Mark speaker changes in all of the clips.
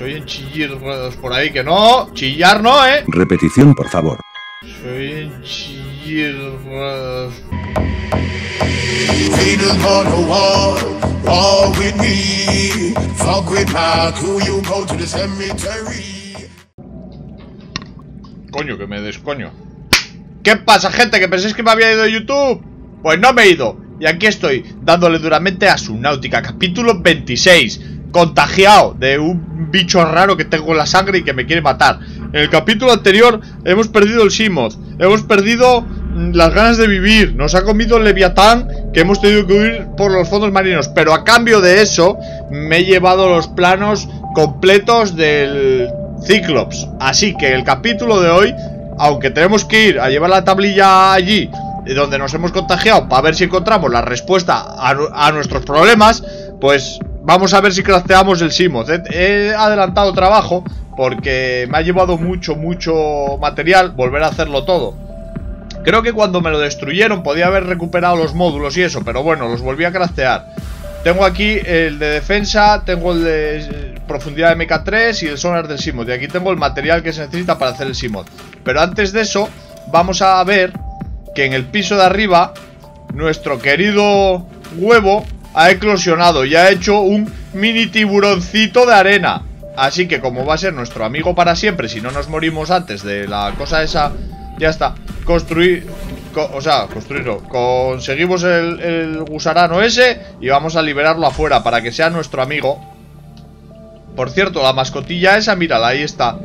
Speaker 1: Soy en chillidos por ahí que no. Chillar no, ¿eh?
Speaker 2: Repetición, por favor.
Speaker 1: Soy en chillidos. Coño, que me descoño. ¿Qué pasa, gente? ¿Que pensáis que me había ido de YouTube? Pues no me he ido. Y aquí estoy, dándole duramente a Subnautica, capítulo 26. Contagiado de un bicho raro que tengo en la sangre y que me quiere matar. En el capítulo anterior hemos perdido el Simoth. Hemos perdido mm, las ganas de vivir. Nos ha comido el Leviatán que hemos tenido que huir por los fondos marinos. Pero a cambio de eso, me he llevado los planos completos del Cyclops. Así que el capítulo de hoy, aunque tenemos que ir a llevar la tablilla allí, eh, donde nos hemos contagiado, para ver si encontramos la respuesta a, nu- a nuestros problemas, pues vamos a ver si crafteamos el Simoth. He, adelantado trabajo porque me ha llevado mucho, mucho material volver a hacerlo todo. Creo que cuando me lo destruyeron podía haber recuperado los módulos y eso, pero bueno, los volví a craftear. Tengo aquí el de defensa, tengo el de eh, profundidad de MK3 y el sonar del Simoth. Y aquí tengo el material que se necesita para hacer el Simoth. Pero antes de eso, vamos a ver que en el piso de arriba, nuestro querido huevo ha eclosionado y ha hecho un mini tiburoncito de arena. Así que como va a ser nuestro amigo para siempre, si no nos morimos antes de la cosa esa, ya está. Construir, co- o sea, construirlo. Conseguimos el, el gusarano ese y vamos a liberarlo afuera para que sea nuestro amigo. Por cierto, la mascotilla esa, mírala, ahí está,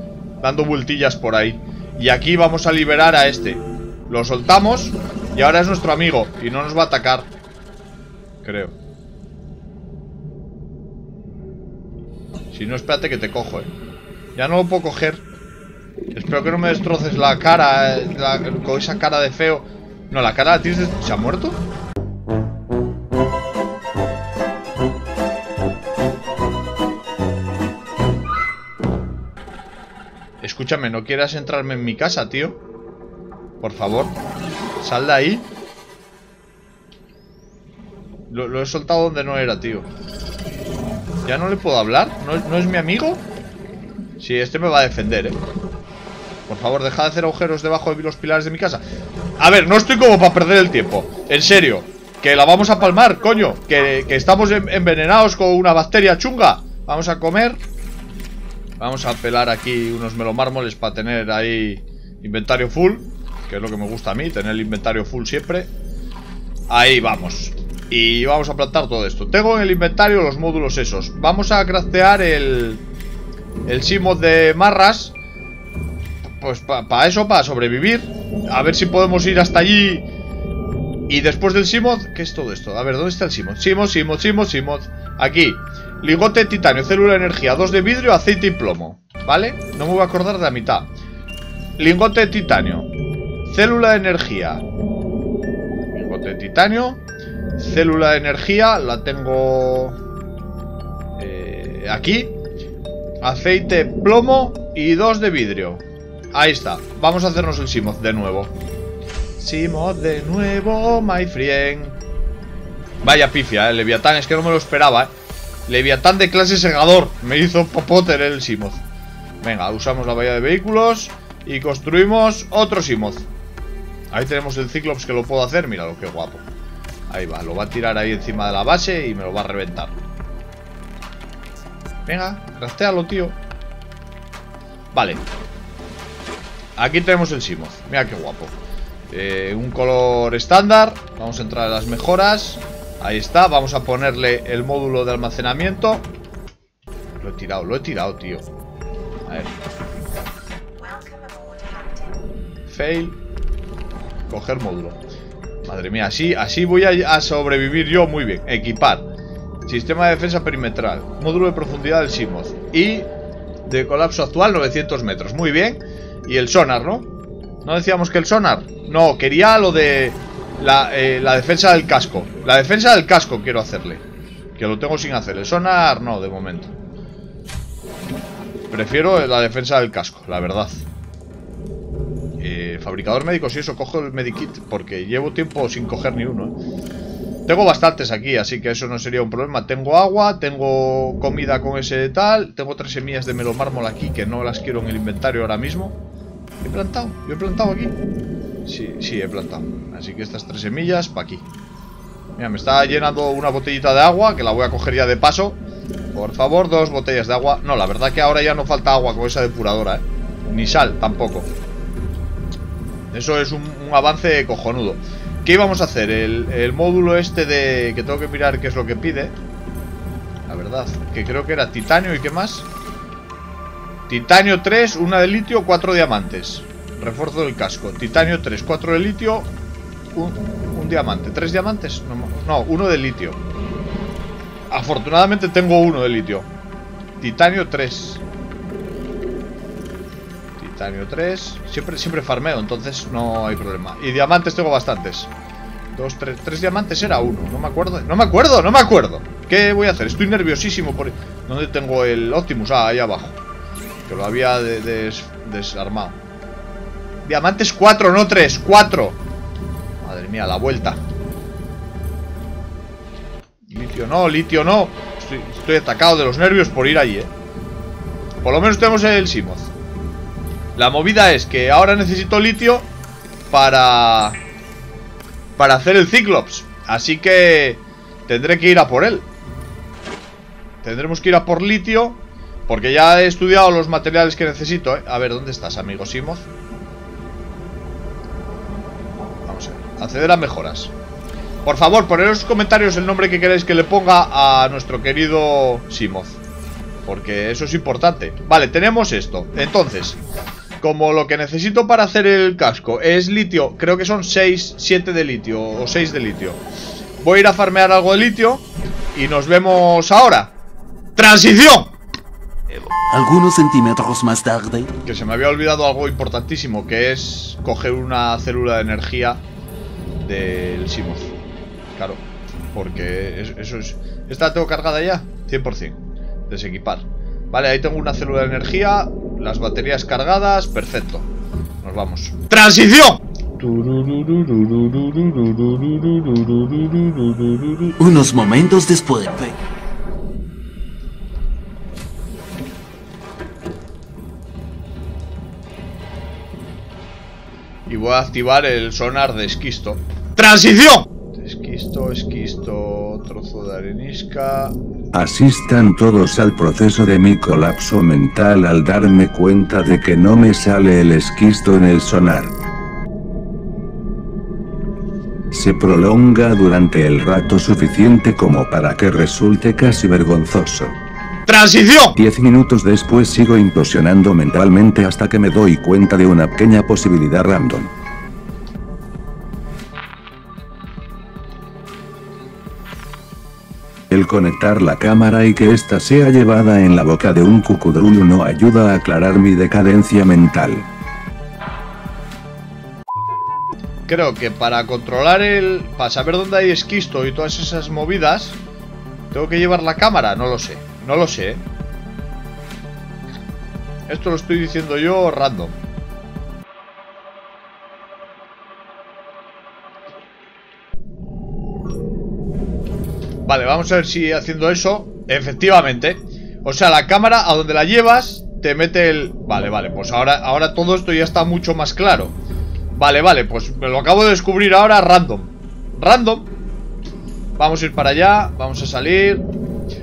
Speaker 1: dando vueltillas por ahí. Y aquí vamos a liberar a este. Lo soltamos y ahora es nuestro amigo y no nos va a atacar. Creo. Si no, espérate que te cojo, eh. Ya no lo puedo coger. Espero que no me destroces la cara eh, con esa cara de feo. No, la cara la tienes. ¿Se ha muerto? Escúchame, no quieras entrarme en mi casa, tío. Por favor, sal de ahí. Lo, lo he soltado donde no era, tío. ¿Ya no le puedo hablar? ¿No, es- mi amigo? Sí, este me va a defender, eh. Por favor, deja de hacer agujeros debajo de los pilares de mi casa. A ver, no estoy como para perder el tiempo. En serio. Que la vamos a palmar, coño. Que, que estamos en- envenenados con una bacteria chunga. Vamos a comer. Vamos a pelar aquí unos melomármoles para tener ahí inventario full. Que es lo que me gusta a mí, tener el inventario full siempre. Ahí vamos. Y vamos a plantar todo esto. Tengo en el inventario los módulos esos. Vamos a craftear el... El Simoth de Marras. Pues para eso, para sobrevivir. A ver si podemos ir hasta allí. Y después del Simoth, ¿qué es todo esto? A ver, ¿dónde está el Simoth? Simoth, Simoth, Simoth, Simoth. Aquí. Ligote de titanio, célula de energía, 2 de vidrio, aceite y plomo. ¿Vale? No me voy a acordar de la mitad. Lingote de titanio. Célula de energía. Lingote de titanio. Célula de energía. La tengo... eh, aquí. Aceite, plomo y 2 de vidrio. Ahí está. Vamos a hacernos el Simoth de nuevo. Simoth de nuevo, my friend. Vaya pifia, eh. Leviatán, es que no me lo esperaba, eh. Leviatán de clase segador. Me hizo Popoter el Simoth. Venga, usamos la bahía de vehículos y construimos otro Simoth. Ahí tenemos el Cyclops que lo puedo hacer. Míralo, qué guapo. Ahí va, lo va a tirar ahí encima de la base y me lo va a reventar. Venga, craftealo, tío. Vale. Aquí tenemos el Simoth. Mira qué guapo. Eh, un color estándar. Vamos a entrar a las mejoras. Ahí está. Vamos a ponerle el módulo de almacenamiento. Lo he tirado, lo he tirado, tío. A ver. Fail. Coger módulo. Madre mía, así, así voy a, sobrevivir yo muy bien. Equipar. Sistema de defensa perimetral. Módulo de profundidad del Simoth. Y de colapso actual 900 metros. Muy bien. Y el sonar, ¿no? ¿No decíamos que el sonar? No, quería lo de la, eh, la defensa del casco. La defensa del casco quiero hacerle. Que lo tengo sin hacer. El sonar no, de momento. Prefiero la defensa del casco, la verdad. Eh, fabricador médico, si eso, cojo el medikit. Porque llevo tiempo sin coger ni uno. ¿eh? Tengo bastantes aquí, así que eso no sería un problema. Tengo agua, tengo comida con ese tal. Tengo tres semillas de melomármol aquí que no las quiero en el inventario ahora mismo. ¿He plantado? ¿Yo he plantado aquí? Sí, sí, he plantado. Así que estas tres semillas para aquí. Mira, me está llenando una botellita de agua que la voy a coger ya de paso. Por favor, dos botellas de agua. No, la verdad que ahora ya no falta agua con esa depuradora, ¿eh? Ni sal tampoco. Eso es un, avance cojonudo. ¿Qué íbamos a hacer? El, módulo este de... Que tengo que mirar qué es lo que pide. La verdad Que creo que era titanio y qué más. Titanio 3, una de litio, 4 diamantes. Refuerzo del casco. Titanio 3, 4 de litio un, diamante. ¿Tres diamantes? No, no, uno de litio. Afortunadamente tengo uno de litio. Titanio 3 Titanio 3 Siempre, siempre farmeo, entonces no hay problema. Y diamantes tengo bastantes. Dos, tres, tres diamantes era uno. No me acuerdo, no me acuerdo, no me acuerdo. ¿Qué voy a hacer? Estoy nerviosísimo por... ¿Dónde tengo el Optimus? Ah, ahí abajo. Que lo había desarmado. Diamantes 4, no 3, 4 Madre mía, la vuelta. Litio no, litio no. Estoy, estoy atacado de los nervios por ir allí, eh. Por lo menos tenemos el Simoth la movida es que ahora necesito litio para... Para hacer el Cyclops. Así que tendré que ir a por él. Tendremos que ir a por litio. Porque ya he estudiado los materiales que necesito. ¿eh? A ver, ¿dónde estás, amigo Simoth? Vamos a ver. Acceder a mejoras. Por favor, poned en los comentarios el nombre que queréis que le ponga a nuestro querido Simoth. Porque eso es importante. Vale, tenemos esto. Entonces, como lo que necesito para hacer el casco es litio, creo que son 6, 7 de litio o 6 de litio. Voy a ir a farmear algo de litio y nos vemos ahora. ¡Transición!
Speaker 2: Algunos centímetros más tarde.
Speaker 1: Que se me había olvidado algo importantísimo, que es coger una célula de energía del Simoth. Claro, porque eso es... ¿Esta la tengo cargada ya? 100%. Desequipar. Vale, ahí tengo una célula de energía Las baterías cargadas, perfecto. Nos vamos. ¡Transición!
Speaker 2: Unos momentos después.
Speaker 1: Y voy a activar el sonar de esquisto. ¡Transición! Esquisto, esquisto, trozo de arenisca
Speaker 3: Asistan todos al proceso de mi colapso mental al darme cuenta de que no me sale el esquisto en el sonar. Se prolonga durante el rato suficiente como para que resulte casi vergonzoso.
Speaker 1: ¡Transición!
Speaker 3: Diez minutos después sigo implosionando mentalmente hasta que me doy cuenta de una pequeña posibilidad random. Conectar la cámara y que ésta sea llevada en la boca de un cucudrulu no ayuda a aclarar mi decadencia mental.
Speaker 1: Creo que para controlar el... Para saber dónde hay esquisto y todas esas movidas ¿Tengo que llevar la cámara? No lo sé No lo sé Esto lo estoy diciendo yo random Vale, vamos a ver si haciendo eso Efectivamente. O sea, la cámara a donde la llevas Te mete el... Vale, vale, pues ahora, ahora todo esto ya está mucho más claro. Vale, vale, pues me lo acabo de descubrir ahora random. Random. Vamos a ir para allá, vamos a salir.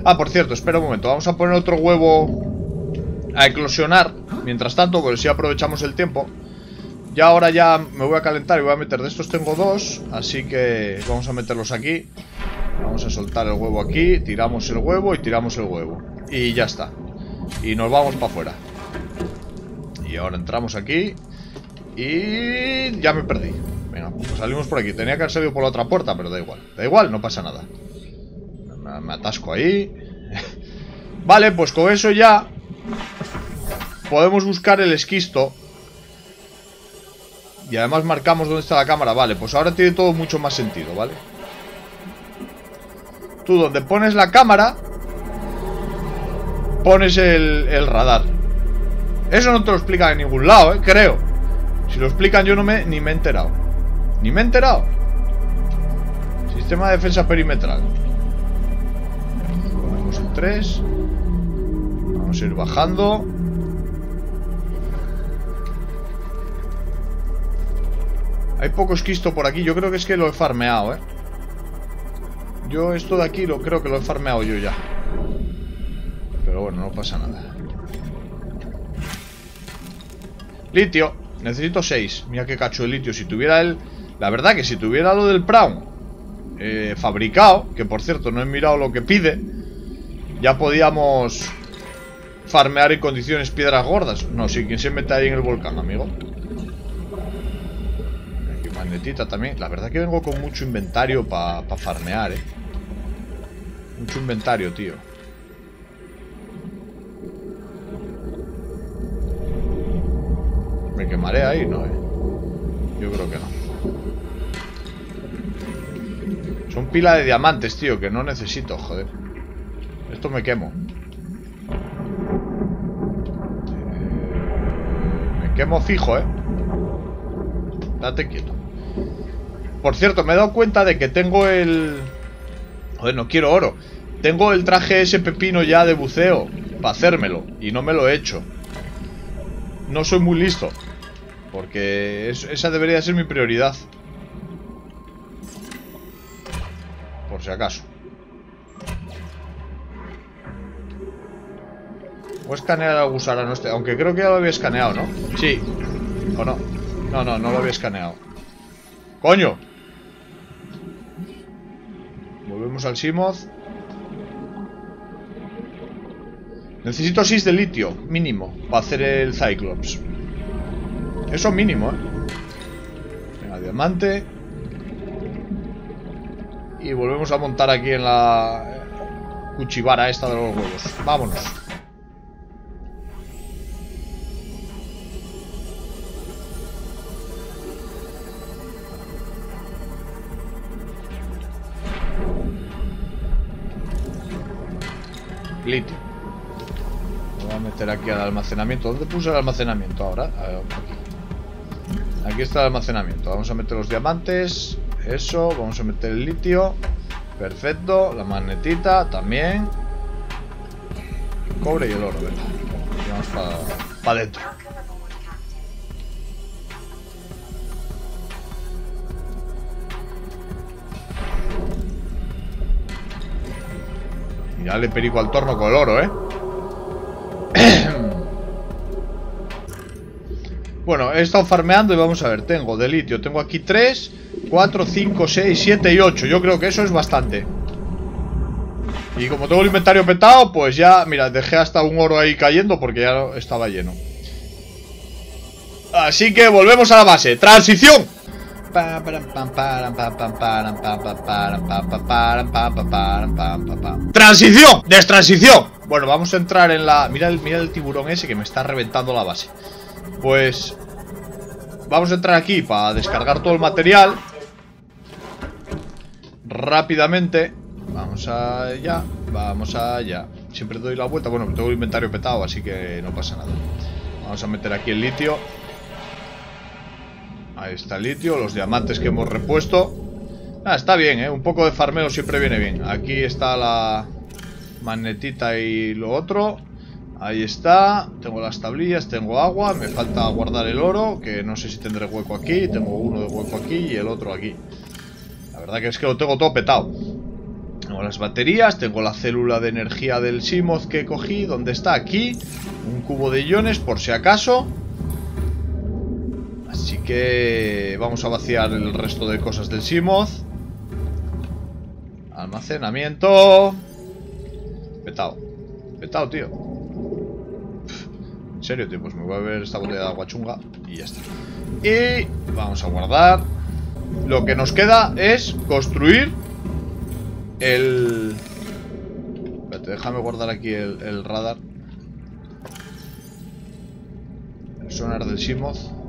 Speaker 1: Ah, por cierto, espera un momento Vamos a poner otro huevo A eclosionar Mientras tanto, pues si aprovechamos el tiempo. Ya ahora ya me voy a calentar y voy a meter De estos tengo dos, así que Vamos a meterlos aquí Vamos a soltar el huevo aquí, tiramos el huevo y tiramos el huevo. Y ya está. Y nos vamos para afuera. Y ahora entramos aquí. Y ya me perdí. Venga, pues salimos por aquí. Tenía que haber salido por la otra puerta, pero da igual. Da igual, no pasa nada. Me atasco ahí. vale, pues con eso ya podemos buscar el esquisto. Y además marcamos dónde está la cámara. Vale, pues ahora tiene todo mucho más sentido, ¿vale? Tú donde pones la cámara Pones el, radar Eso no te lo explican en ningún lado, ¿eh? Creo Si lo explican yo no me, ni me he enterado Ni me he enterado Si Sistema de defensa perimetral. Ponemos el 3. Vamos a ir bajando. Hay poco esquisto por aquí. Yo creo que es que lo he farmeado, ¿eh? Yo esto de aquí lo creo que lo he farmeado yo ya. Pero bueno, no pasa nada. Litio. Necesito 6. Mira qué cacho de litio. Si tuviera el... La verdad que si tuviera lo del Brown eh, fabricado, que por cierto no he mirado lo que pide, ya podíamos farmear en condiciones piedras gordas. No, si quien se mete ahí en el volcán, amigo. Aquí magnetita también. La verdad que vengo con mucho inventario para farmear, eh. Mucho inventario, tío. ¿Me quemaré ahí? No, eh. Yo creo que no. Son pila de diamantes, tío, que no necesito, joder. Esto me quemo. Eh, me quemo fijo, eh. Date quieto. Por cierto, me he dado cuenta de que tengo el... Joder, no quiero oro. Tengo el traje ese pepino ya de buceo para hacérmelo. Y no me lo he hecho. No soy muy listo. Porque esa debería ser mi prioridad. Por si acaso. Voy a escanear al gusarano este. Aunque creo que ya lo había escaneado, ¿no? Sí. ¿O no? No, no, no lo había escaneado. ¡Coño! Volvemos al Simoth. Necesito 6 de litio, mínimo, para hacer el Cyclops. Eso mínimo, ¿eh? Venga, diamante. Y volvemos a montar aquí en la cuchivara esta de los huevos. Vámonos. Litio. Voy a meter aquí al almacenamiento. ¿Dónde puse el almacenamiento ahora? aquí. Aquí está el almacenamiento. Vamos a meter los diamantes. Eso. Vamos a meter el litio. Perfecto. La magnetita también. El cobre y el oro. Venga. Y vamos para adentro. Y dale perico al torno con el oro, ¿eh? bueno, he estado farmeando y vamos a ver. Tengo de litio, tengo aquí 3, 4, 5, 6, 7 y 8. Yo creo que eso es bastante. Y como tengo el inventario petado, pues ya, mira, dejé hasta un oro ahí cayendo porque ya estaba lleno. Así que volvemos a la base. ¡Transición! ¡Transición! ¡Destransición! Bueno, vamos a entrar en la... Mira el, mira el tiburón ese que me está reventando la base. Pues... Vamos a entrar aquí para descargar todo el material. Rápidamente. Vamos allá Vamos allá. Siempre doy la vuelta. Bueno, tengo el inventario petado, así que no pasa nada. Vamos a meter aquí el litio Ahí está el litio, los diamantes que hemos repuesto. Ah, Está bien, ¿eh? Un poco de farmeo siempre viene bien. Aquí está la magnetita y lo otro. Ahí está. Tengo las tablillas, tengo agua. Me falta guardar el oro Que no sé si tendré hueco aquí. Tengo uno de hueco aquí y el otro aquí. La verdad que es que lo tengo todo petado. Tengo las baterías Tengo la célula de energía del Simoth que cogí. ¿Dónde está? Aquí. Un cubo de iones por si acaso que vamos a vaciar el resto de cosas del Simoth. Almacenamiento. Petado. Petado, tío. En serio, tío. Pues me voy a ver esta botella de agua chunga y ya está. Y vamos a guardar. Lo que nos queda es construir el... Espérate, déjame guardar aquí el, el radar. El sonar del Simoth.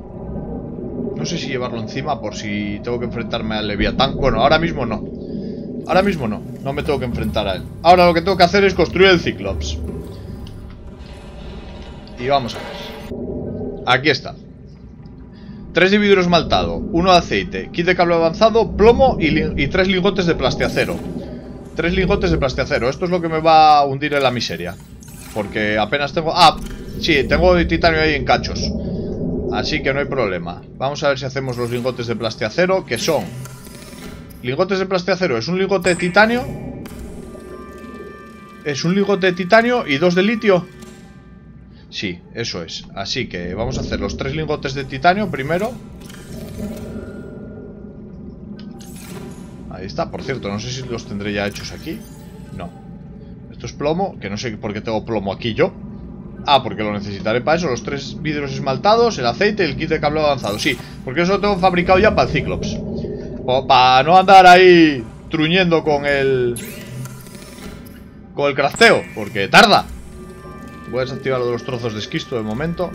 Speaker 1: No sé si llevarlo encima por si tengo que enfrentarme al Leviatán. Bueno, ahora mismo no. Ahora mismo no. No me tengo que enfrentar a él. Ahora lo que tengo que hacer es construir el Cyclops. Y vamos a ver. Aquí está. Tres de vidrio esmaltado, uno de aceite, kit de cable avanzado, plomo y, tres lingotes de plastiacero. Tres lingotes de plastiacero. Esto es lo que me va a hundir en la miseria. Porque apenas tengo... Ah, sí, tengo titanio ahí en cachos. Así que no hay problema. Vamos a ver si hacemos los lingotes de plastiacero, que son... Lingotes de plastiacero, es un lingote de titanio. Es un lingote de titanio y dos de litio. Sí, eso es. Así que vamos a hacer los tres lingotes de titanio primero. Ahí está, por cierto, no sé si los tendré ya hechos aquí. No. Esto es plomo, que no sé por qué tengo plomo aquí yo. Ah, porque lo necesitaré para eso. Los tres vidrios esmaltados, el aceite y el kit de cable avanzado. Sí, porque eso lo tengo fabricado ya para el Cyclops. Para no andar ahí truñendo con el... Con el crafteo, porque tarda. Voy a desactivar lo de los trozos de esquisto de momento.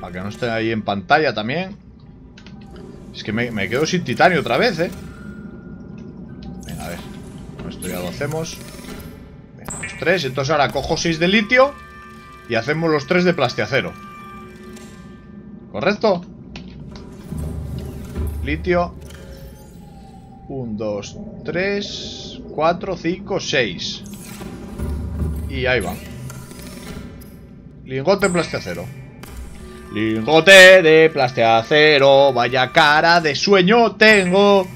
Speaker 1: Para que no esté ahí en pantalla también. Es que me, quedo sin titanio otra vez, ¿eh? Venga, a ver. Esto ya lo hacemos. Venga, los tres. Entonces ahora cojo 6 de litio. Y hacemos los tres de plastiacero. ¿Correcto? Litio. 1, 2, 3, 4, 5, 6. Y ahí va. Lingote plastiacero. Lingote de plastiacero. Vaya cara de sueño tengo.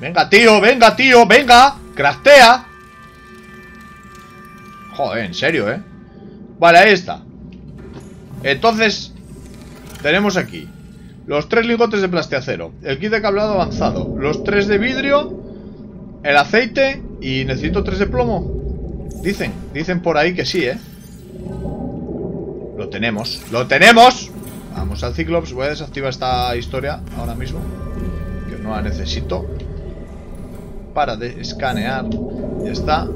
Speaker 1: Venga, tío, venga, tío, venga. Craftea. Joder, en serio, ¿eh? Vale, ahí está. Entonces, tenemos aquí los tres lingotes de plastiacero, el kit de cableado avanzado, los tres de vidrio, el aceite y necesito tres de plomo. Dicen, dicen por ahí que sí, ¿eh? Lo tenemos, lo tenemos. Vamos al Cyclops, voy a desactivar esta historia ahora mismo, que no la necesito. Para de escanear, ya está.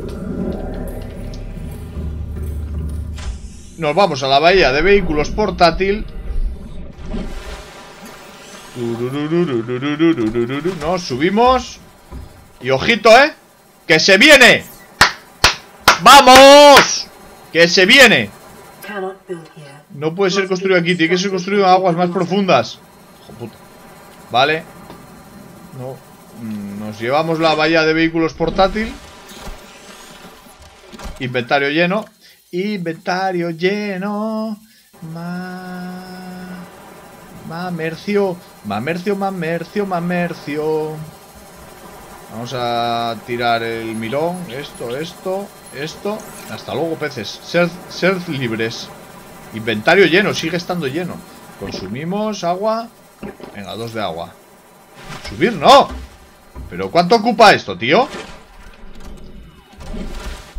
Speaker 1: Nos vamos a la bahía de vehículos portátil. Nos subimos. Y ojito, ¿eh? ¡Que se viene! ¡Vamos! ¡Que se viene! No puede ser construido aquí, tiene que ser construido en aguas más profundas. Vale. No. Mm, Nos llevamos la bahía de vehículos portátil. Inventario lleno. Inventario lleno. Ma... Mamercio. Mamercio, mamercio, mamercio. Vamos a tirar el mirón. Esto, esto, esto. Hasta luego, peces. Ser, ser libres. Inventario lleno, sigue estando lleno. Consumimos agua. Venga, dos de agua. Subir, no. Pero ¿cuánto ocupa esto, tío?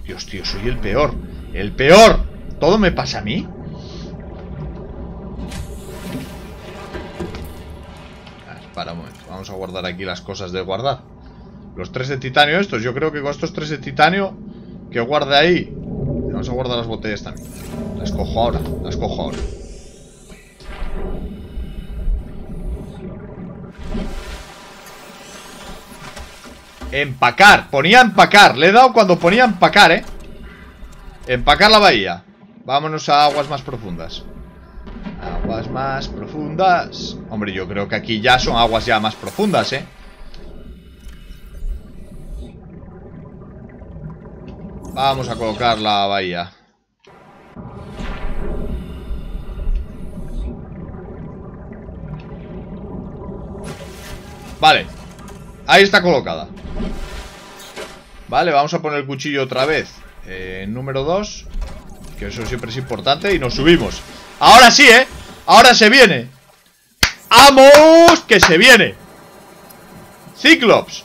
Speaker 1: Dios, tío, soy el peor. El peor. ¿Todo me pasa a mí? A Para un momento. Vamos a guardar aquí las cosas de guardar. Los tres de titanio estos. Yo creo que con estos tres de titanio que guarde ahí. Vamos a guardar las botellas también. Las cojo ahora. Las cojo ahora. Empacar. Ponía empacar. Le he dado cuando ponía empacar, ¿eh? Empacar la bahía. Vámonos a aguas más profundas. Aguas más profundas. Hombre, yo creo que aquí ya son aguas ya más profundas, ¿eh? Vamos a colocar la bahía. Vale. Ahí está colocada. Vale, vamos a poner el cuchillo otra vez. Eh, número 2. Que eso siempre es importante. Y nos subimos. Ahora sí, ¿eh? Ahora se viene. ¡Vamos! ¡Que se viene! Ciclops.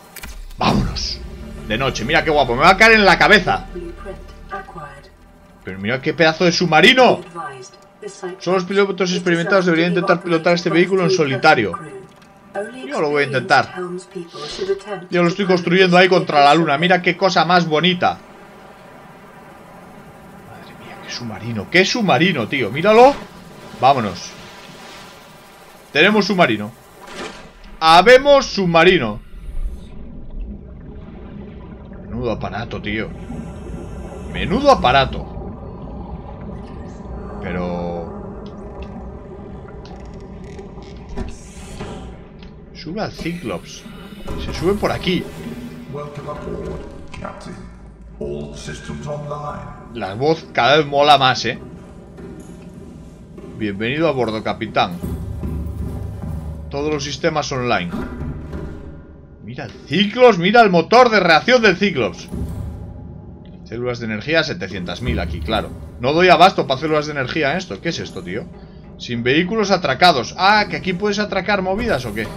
Speaker 1: Vámonos. De noche, mira qué guapo. Me va a caer en la cabeza. Pero mira qué pedazo de submarino. Solo los pilotos experimentados deberían intentar pilotar este vehículo en solitario. Yo lo voy a intentar. Yo lo estoy construyendo ahí contra la luna. Mira qué cosa más bonita. ¡Qué submarino! ¡Qué submarino, tío! ¡Míralo! ¡Vámonos! Tenemos submarino. ¡Habemos submarino! Menudo aparato, tío. Menudo aparato. Pero... Sube al Cyclops. Se sube por aquí.
Speaker 4: Welcome aboard, Captain. All systems online.
Speaker 1: La voz cada vez mola más, ¿eh? Bienvenido a bordo, capitán. Todos los sistemas online. Mira el Cyclops, mira el motor de reacción del Cyclops. Células de energía, 700.000 aquí, claro. No doy abasto para células de energía en esto. ¿Qué es esto, tío? Sin vehículos atracados. Ah, que aquí puedes atracar movidas o qué.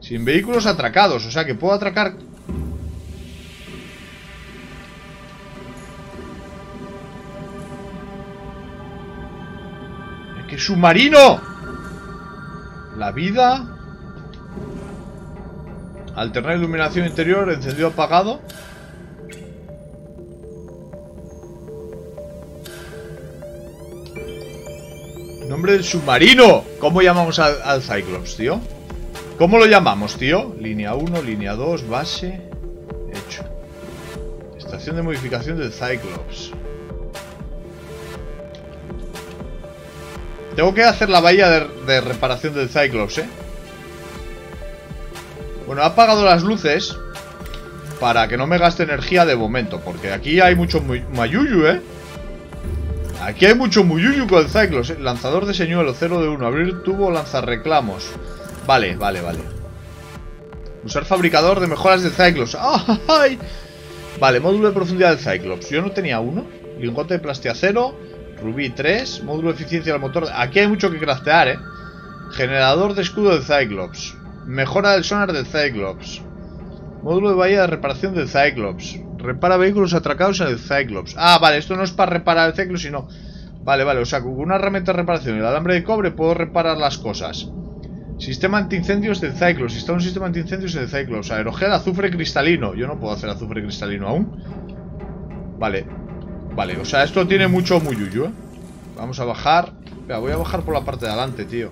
Speaker 1: Sin vehículos atracados. O sea, que puedo atracar... submarino! La vida... Alternar iluminación interior, encendido apagado. Nombre del submarino. ¿Cómo llamamos al, Cyclops, tío? ¿Cómo lo llamamos, tío? Línea 1, línea 2, base. Hecho. Estación de modificación del Cyclops. Tengo que hacer la bahía de, reparación del Cyclops, ¿eh? Bueno, he apagado las luces para que no me gaste energía de momento, porque aquí hay mucho muy- mayuyu, ¿eh? Aquí hay mucho muyuyu con el Cyclops, ¿eh? Lanzador de señuelo, 0 de 1, abrir tubo, lanzar reclamos. Vale, vale, vale. Usar fabricador de mejoras del Cyclops. ¡Ay! Vale, módulo de profundidad del Cyclops. Yo no tenía uno. Lingote de plastiacero. Rubí 3. Módulo de eficiencia del motor. Aquí hay mucho que craftear, ¿eh? Generador de escudo del Cyclops. Mejora del sonar del Cyclops. Módulo de bahía de reparación del Cyclops. Repara vehículos atracados en el Cyclops. Ah, vale, esto no es para reparar el Cyclops, sino... Vale, vale, o sea, con una herramienta de reparación y el alambre de cobre puedo reparar las cosas. Sistema antiincendios del Cyclops. Está un sistema antiincendios del Cyclops. Aerogel, azufre cristalino. Yo no puedo hacer azufre cristalino aún. Vale. Vale, o sea, esto tiene mucho muyuyu, ¿eh? Vamos a bajar. Voy a bajar por la parte de adelante, tío.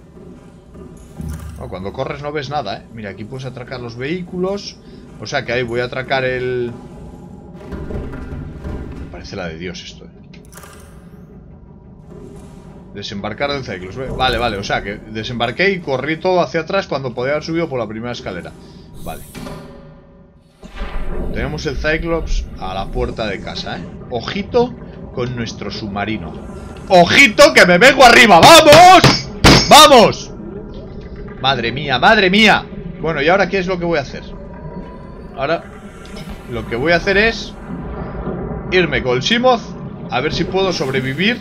Speaker 1: Cuando corres no ves nada, ¿eh? Mira, aquí puedes atracar los vehículos. O sea que ahí voy a atracar el... Parece la de Dios esto, ¿eh? Desembarcar del Cyclops. ve- Vale, vale, o sea que desembarqué y corrí todo hacia atrás cuando podía haber subido por la primera escalera. Vale. Tenemos el Cyclops a la puerta de casa, ¿eh? Ojito con nuestro submarino. ¡Ojito que me vengo arriba! ¡Vamos! ¡Vamos! Madre mía, madre mía. Bueno, ¿y ahora qué es lo que voy a hacer? Ahora lo que voy a hacer es irme con Simoth a ver si puedo sobrevivir.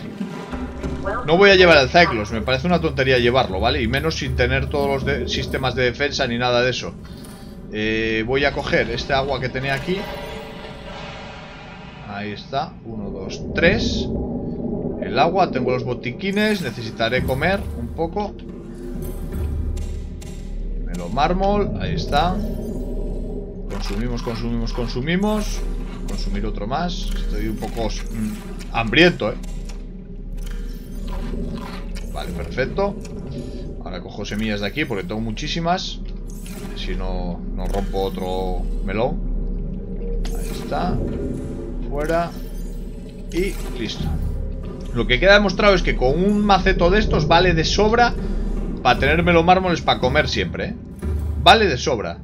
Speaker 1: No voy a llevar el Cyclops, me parece una tontería llevarlo, ¿vale? Y menos sin tener todos los sistemas de defensa ni nada de eso. Eh, voy a coger este agua que tenía aquí. Ahí está. Uno, dos, tres. El agua, tengo los botiquines. Necesitaré comer un poco. Melo mármol, ahí está. Consumimos, consumimos, consumimos. Consumir otro más. Estoy un poco mm, hambriento, eh. Vale, perfecto. Ahora cojo semillas de aquí porque tengo muchísimas. Si no, no rompo otro melón. Ahí está. Fuera. Y listo. Lo que queda demostrado es que con un maceto de estos vale de sobra para tener melomármoles para comer siempre. ¿eh? Vale de sobra.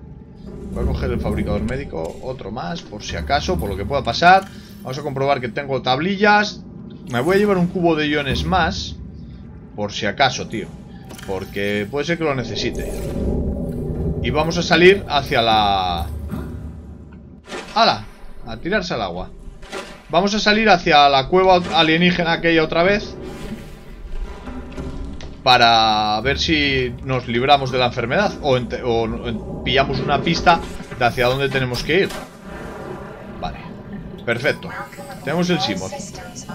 Speaker 1: Voy a coger el fabricador médico, otro más, por si acaso, por lo que pueda pasar. Vamos a comprobar que tengo tablillas. Me voy a llevar un cubo de iones más, por si acaso, tío. Porque puede ser que lo necesite. Y vamos a salir hacia la... ¡Hala! A tirarse al agua. Vamos a salir hacia la cueva alienígena aquella otra vez. Para ver si nos libramos de la enfermedad. O, pillamos una pista de hacia dónde tenemos que ir. Vale. Perfecto. Tenemos el Simoth.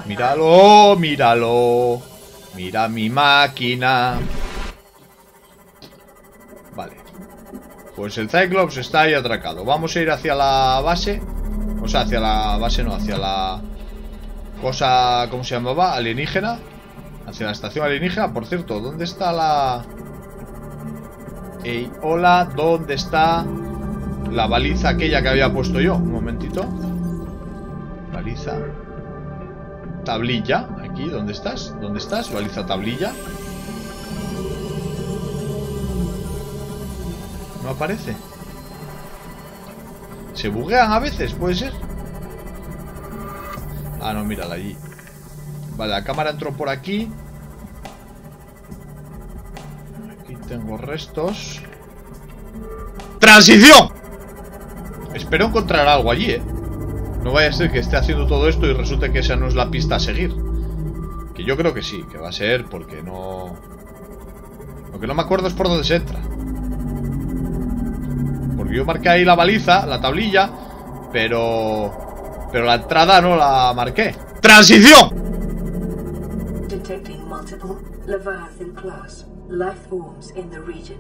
Speaker 1: Míralo, míralo. Mira mi máquina. Pues el Cyclops está ahí atracado. Vamos a ir hacia la base. O sea, hacia la base no, hacia la cosa, ¿cómo se llamaba? Alienígena. Hacia la estación alienígena. Por cierto, ¿dónde está la... Ey, hola, ¿dónde está la baliza aquella que había puesto yo? Un momentito. Baliza. Tablilla. Aquí, ¿dónde estás? ¿Dónde estás? Baliza tablilla. No aparece. Se buguean a veces, puede ser. Ah, no, mírala allí. Vale, la cámara entró por aquí. Aquí tengo restos. ¡Transición! Espero encontrar algo allí, ¿eh? No vaya a ser que esté haciendo todo esto y resulte que esa no es la pista a seguir. Que yo creo que sí, que va a ser porque no... Lo que no me acuerdo es por dónde se entra. Porque yo marqué ahí la baliza, la tablilla, pero... Pero la entrada no la marqué. ¡Transición!
Speaker 5: Detecting multiple Leviathan class life forms in the region.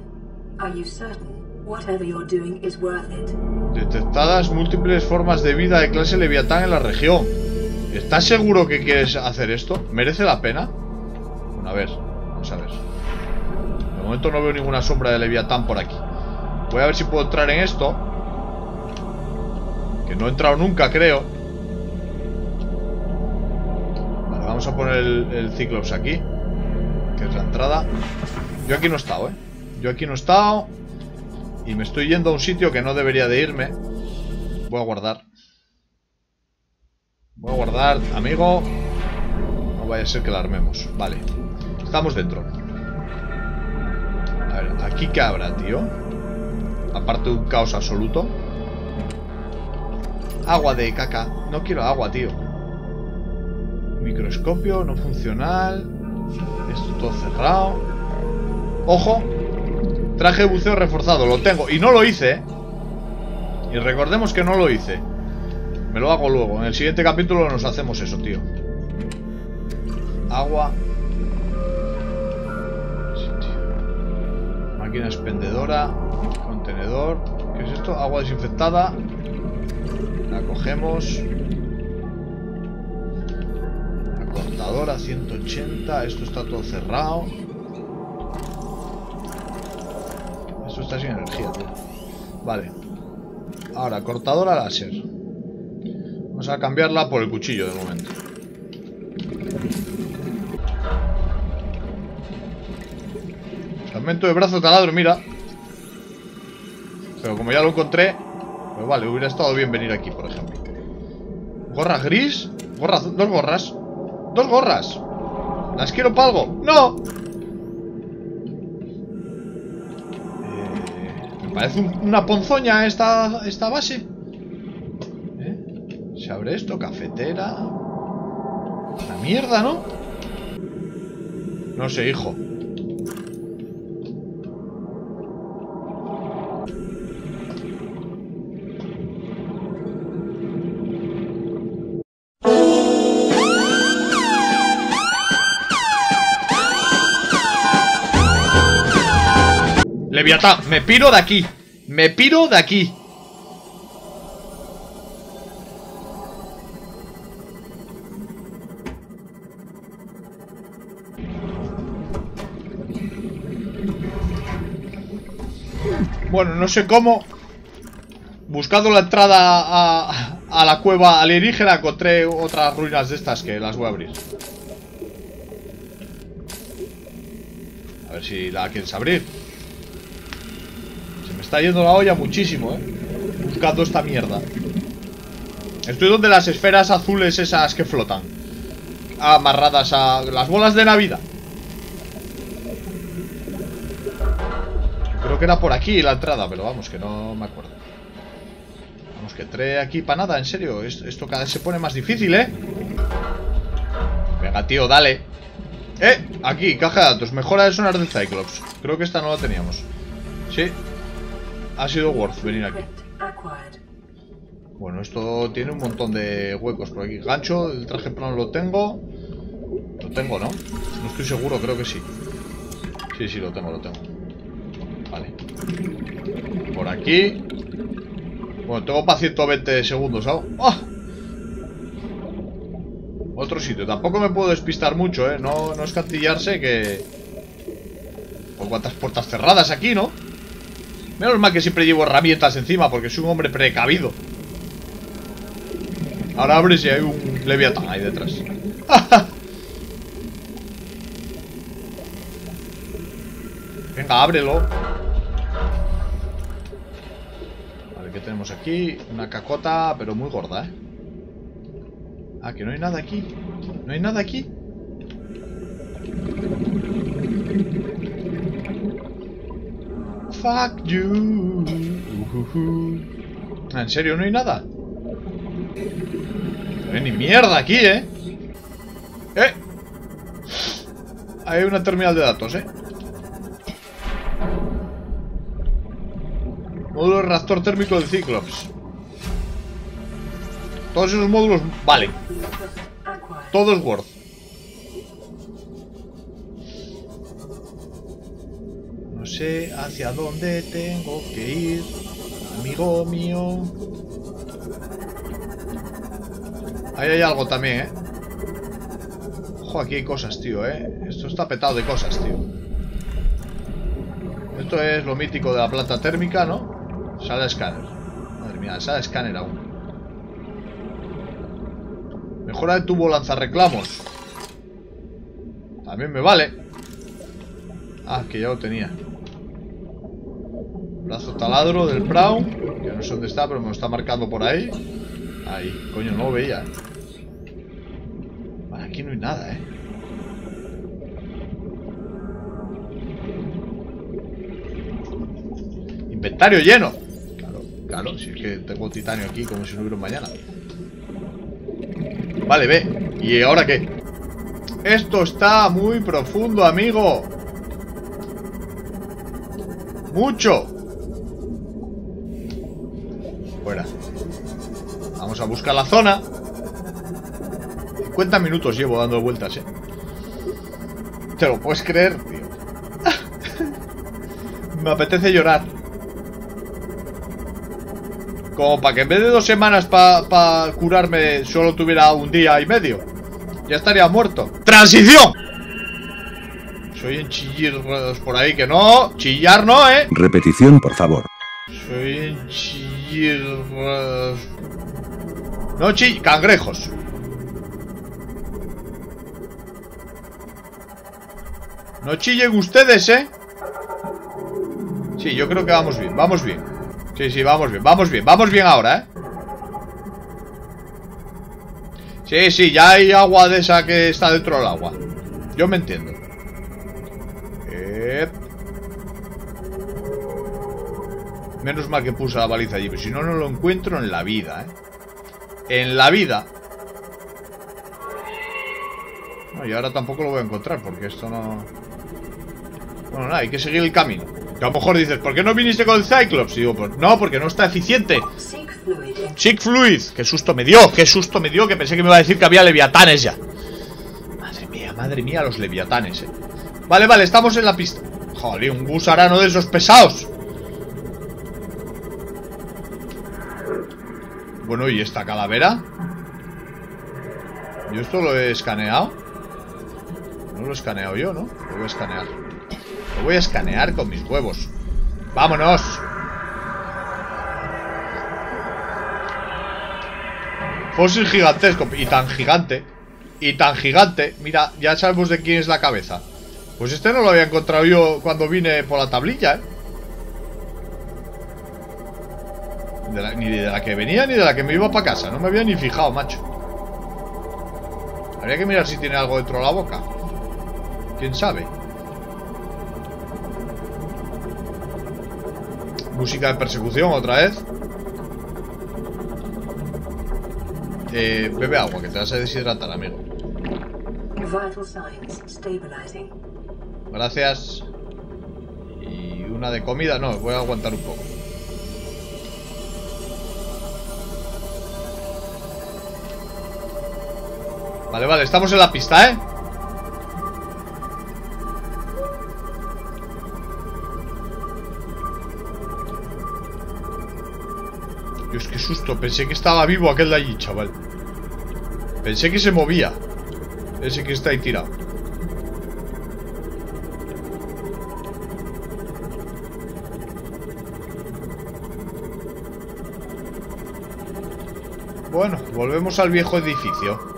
Speaker 5: Are you certain whatever you're doing is worth it?
Speaker 1: Detectadas múltiples formas de vida de clase Leviatán en la región. ¿Estás seguro que quieres hacer esto? ¿Merece la pena? Bueno, a ver, vamos a ver. De momento no veo ninguna sombra de Leviatán por aquí. Voy a ver si puedo entrar en esto. Que no he entrado nunca, creo. Vale, vamos a poner el, el Cyclops aquí. Que es la entrada. Yo aquí no he estado, ¿eh? Yo aquí no he estado. Y me estoy yendo a un sitio que no debería de irme. Voy a guardar. Voy a guardar, amigo. No vaya a ser que la armemos. Vale. Estamos dentro. A ver, ¿aquí qué habrá, tío? Aparte de un caos absoluto. Agua de caca. No quiero agua, tío. Microscopio, no funcional. Esto todo cerrado. Ojo. Traje de buceo reforzado, lo tengo. Y no lo hice, ¿eh? Y recordemos que no lo hice. Me lo hago luego. En el siguiente capítulo nos hacemos eso, tío. Agua. Sí, tío. Máquina expendedora. Contenedor. ¿Qué es esto? Agua desinfectada. La cogemos. La cortadora 180. Esto está todo cerrado. Esto está sin energía, tío. Vale. Ahora, cortadora láser. Vamos a cambiarla por el cuchillo de momento. Fragmento de brazo taladro, mira. Pero como ya lo encontré, pues vale, hubiera estado bien venir aquí, por ejemplo. Gorra gris. Gorra, dos gorras. Dos gorras. Las quiero para algo. ¡No! Eh, me parece un- una ponzoña esta, esta base. ¿Eh? Se abre esto, cafetera. Una mierda, ¿no? No sé, hijo. Me piro de aquí. Me piro de aquí. Bueno, no sé cómo. Buscando la entrada a, a la cueva alienígena, encontré otras ruinas de estas que las voy a abrir. A ver si la quieres abrir. Está yendo la olla muchísimo, eh. Buscando esta mierda. Estoy donde las esferas azules esas que flotan. Amarradas a las bolas de Navidad. Creo que era por aquí la entrada, pero vamos, que no me acuerdo. Vamos, que entré aquí para nada, en serio. Esto cada vez se pone más difícil, ¿eh? Venga, tío, dale. Eh, aquí, caja de datos. Mejora de sonar del Cyclops. Creo que esta no la teníamos. Sí. Ha sido worth venir aquí. Bueno, esto tiene un montón de huecos por aquí. Gancho, el traje plano lo tengo. Lo tengo, ¿no? No estoy seguro, creo que sí. Sí, sí, lo tengo, lo tengo. Vale. Por aquí. Bueno, tengo para 120 segundos, ¿no? ¡Ah! Otro sitio. Tampoco me puedo despistar mucho, ¿eh? No, no escantillarse que... Por cuántas puertas cerradas aquí, ¿no? Menos mal que siempre llevo herramientas encima porque soy un hombre precavido. Ahora abre si hay un Leviatán ahí detrás. Venga, ábrelo. tenemos aquí? Una cacota, pero muy gorda, ¿eh? Ah, que no hay nada aquí. ¿No hay nada aquí? Fuck you. Ah, ¿En serio no hay nada? No hay ni mierda aquí, ¿eh? ¡Eh! Hay una terminal de datos, ¿eh? Módulo reactor térmico del Cyclops. Todos esos módulos.
Speaker 5: Acquired.
Speaker 1: Todos Word. No hacia dónde tengo que ir, amigo mío. Ahí hay algo también, ¿eh? Ojo, aquí hay cosas, tío, ¿eh? Esto está petado de cosas, tío. Esto es lo mítico de la planta térmica, ¿no? Sala escáner. Madre mía, sala escáner aún. Mejora de tubo lanzarreclamos. También me vale. Ah, que ya lo tenía. Brazo taladro del Brown. Que no sé dónde está, pero me lo está marcando por ahí. Ahí, coño, no lo veía. Aquí no hay nada, eh. Inventario lleno. Claro, claro, si es que tengo titanio aquí como si no hubiera un mañana. Vale, ve. ¿Y ahora qué? Esto está muy profundo, amigo. Mucho. Fuera. Vamos a buscar la zona. 50 minutos llevo dando vueltas, eh. ¿Te lo puedes creer, tío? Me apetece llorar. Como para que en vez de dos semanas para curarme solo tuviera un día y medio. Ya estaría muerto. ¡Transición! Soy en chillidos por ahí que no. Chillar no, ¿eh?
Speaker 3: Repetición, por favor.
Speaker 1: Soy en chillir... No. Cangrejos. No chillen ustedes, ¿eh? Sí, yo creo que vamos bien, vamos bien. Sí, sí, vamos bien, vamos bien, vamos bien ahora, ¿eh? Sí, sí, ya hay agua de esa que está dentro del agua. Yo me entiendo. Ep. Menos mal que puse la baliza allí, pero si no, no lo encuentro en la vida, ¿eh? En la vida. No, y ahora tampoco lo voy a encontrar, porque esto no... Bueno, nada, hay que seguir el camino. Que a lo mejor dices, ¿por qué no viniste con el Cyclops? Y digo, pues no, porque no está eficiente. Chick Fluid. Qué susto me dio, qué susto me dio, que pensé que me iba a decir que había leviatanes ya. Madre mía, madre mía, los leviatanes, eh. Vale, vale, estamos en la pista. Joder, un gusarano de esos pesados. Bueno, ¿y esta calavera? ¿Yo esto lo he escaneado? No lo he escaneado yo, ¿no? Lo voy a escanear. Lo voy a escanear con mis huevos. ¡Vámonos! Fósil gigantesco y tan gigante. Y tan gigante. Mira, ya sabemos de quién es la cabeza. Pues este no lo había encontrado yo cuando vine por la tablilla, ¿eh? De la- ni de la que venía ni de la que me iba para casa. No me había ni fijado, macho. Habría que mirar si tiene algo dentro de la boca. ¿Quién sabe? Música de persecución otra vez. Eh, bebe agua, que te vas a deshidratar, amigo. Gracias. Y una de comida, no, voy a aguantar un poco. Vale, vale, estamos en la pista, ¿eh? Dios, qué susto. Pensé que estaba vivo aquel de allí, chaval. Pensé que se movía. Ese que está ahí tirado. Bueno, volvemos al viejo edificio.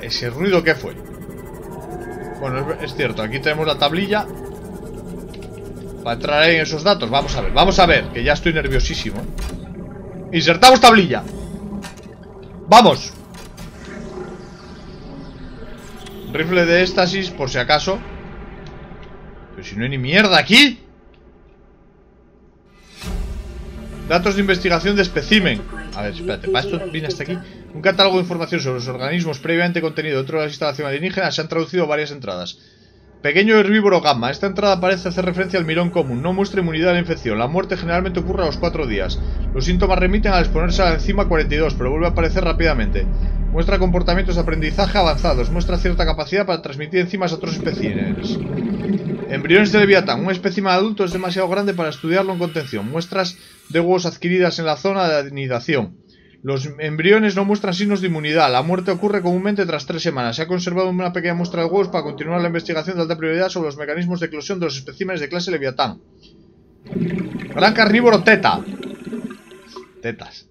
Speaker 1: Ese ruido que fue. Bueno, es, cierto, aquí tenemos la tablilla. Para entrar en esos datos. Vamos a ver, vamos a ver, que ya estoy nerviosísimo. Insertamos tablilla. Vamos. Rifle de éxtasis, por si acaso. Pero si no hay ni mierda aquí. Datos de investigación de espécimen. A ver, espérate, para esto viene hasta aquí. Un catálogo de información sobre los organismos previamente contenido dentro de la instalación alienígena se han traducido varias entradas. Pequeño herbívoro gamma. Esta entrada parece hacer referencia al mirón común. No muestra inmunidad a la infección. La muerte generalmente ocurre a los 4 días. Los síntomas remiten al exponerse a la enzima 42, pero vuelve a aparecer rápidamente. Muestra comportamientos de aprendizaje avanzados. Muestra cierta capacidad para transmitir enzimas a otros especímenes. Embriones de Leviatán. Un espécimen adulto es demasiado grande para estudiarlo en contención. Muestras de huevos adquiridas en la zona de anidación. Los embriones no muestran signos de inmunidad. La muerte ocurre comúnmente tras tres semanas. Se ha conservado una pequeña muestra de huevos para continuar la investigación de alta prioridad sobre los mecanismos de eclosión de los especímenes de clase Leviatán. Gran carnívoro teta. Tetas.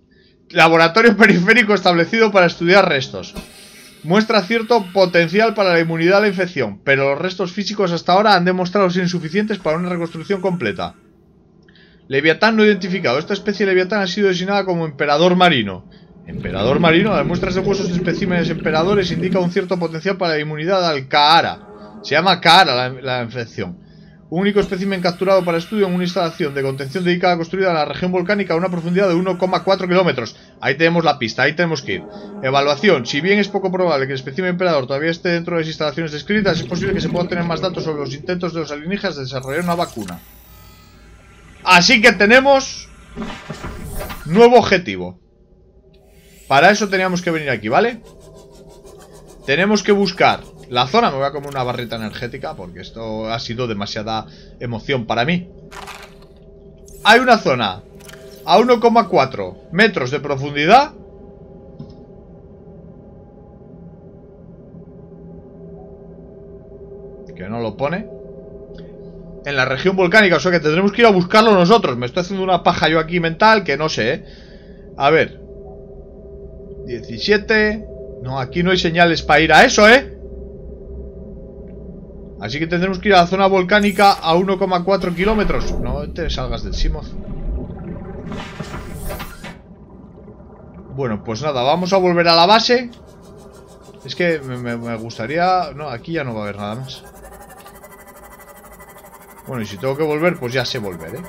Speaker 1: Laboratorio periférico establecido para estudiar restos. Muestra cierto potencial para la inmunidad a la infección, pero los restos físicos hasta ahora han demostrado ser insuficientes para una reconstrucción completa. Leviatán no identificado. Esta especie de Leviatán ha sido designada como emperador marino. Emperador marino, las muestras de huesos de especímenes emperadores indica un cierto potencial para la inmunidad al Kaara. Se llama Kaara la, infección. Un único espécimen capturado para estudio en una instalación de contención dedicada construida en la región volcánica a una profundidad de 1,4 kilómetros. Ahí tenemos la pista, ahí tenemos que ir. Evaluación. Si bien es poco probable que el espécimen emperador todavía esté dentro de las instalaciones descritas, es posible que se puedan tener más datos sobre los intentos de los alienígenas de desarrollar una vacuna. Así que tenemos nuevo objetivo. Para eso teníamos que venir aquí, ¿vale? Tenemos que buscar la zona. Me voy a comer una barrita energética porque esto ha sido demasiada emoción para mí. Hay una zona a 1,4 metros de profundidad. Que no lo pone en la región volcánica, o sea que tendremos que ir a buscarlo nosotros. Me estoy haciendo una paja yo aquí mental que no sé, ¿eh? A ver. 17. No, aquí no hay señales para ir a eso, ¿eh? Así que tendremos que ir a la zona volcánica a 1,4 kilómetros. No te salgas del Simoth. Bueno, pues nada, vamos a volver a la base. Es que me, me- me gustaría... No, aquí ya no va a haber nada más. Bueno, y si tengo que volver, pues ya sé volver, ¿eh?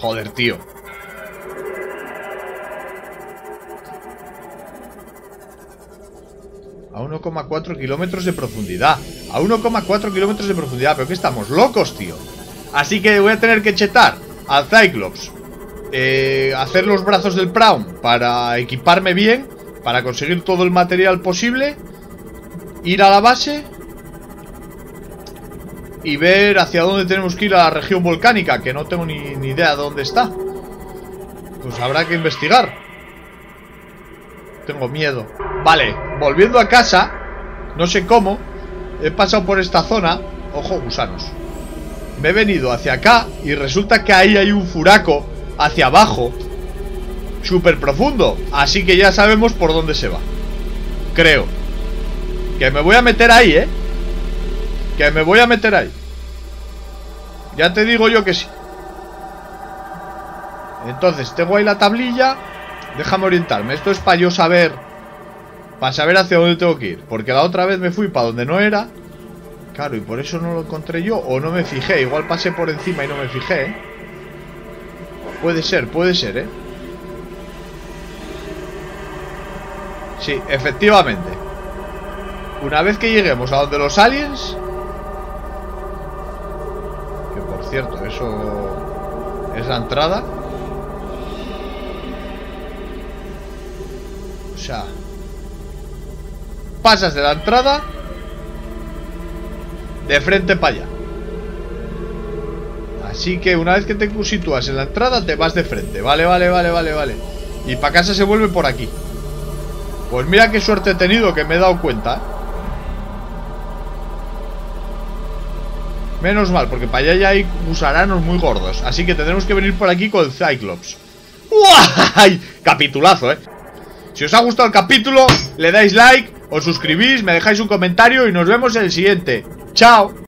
Speaker 1: Joder, tío. A 1,4 kilómetros de profundidad. A 1,4 kilómetros de profundidad. ¿Pero qué estamos? ¿Locos, tío? Así que voy a tener que chetar al Cyclops. eh, hacer los brazos del Prawn para equiparme bien. Para conseguir todo el material posible. Ir a la base y ver hacia dónde tenemos que ir a la región volcánica, que no tengo ni, ni idea de dónde está. Pues habrá que investigar. Tengo miedo. Vale, volviendo a casa, no sé cómo, he pasado por esta zona. Ojo, gusanos. Me he venido hacia acá y resulta que ahí hay un furaco hacia abajo. Súper profundo. Así que ya sabemos por dónde se va. Creo. Que me voy a meter ahí, ¿eh? Que me voy a meter ahí. Ya te digo yo que sí. Entonces, tengo ahí la tablilla. Déjame orientarme. Esto es para yo saber. Para saber hacia dónde tengo que ir. Porque la otra vez me fui para donde no era. Claro, y por eso no lo encontré yo. O no me fijé. Igual pasé por encima y no me fijé. ¿eh? Puede ser, puede ser, ¿eh? Sí, efectivamente. Una vez que lleguemos a donde los aliens... cierto, eso... Es la entrada. O sea... Pasas de la entrada... De frente para allá. Así que una vez que te sitúas en la entrada, te vas de frente. Vale, vale, vale, vale, vale. Y para casa se vuelve por aquí. Pues mira qué suerte he tenido que me he dado cuenta. Menos mal, porque para allá ya hay gusaranos muy gordos. Así que tendremos que venir por aquí con Cyclops. ¡Uay! Capitulazo, ¿eh? Si os ha gustado el capítulo, le dais like, os suscribís, me dejáis un comentario y nos vemos en el siguiente. ¡Chao!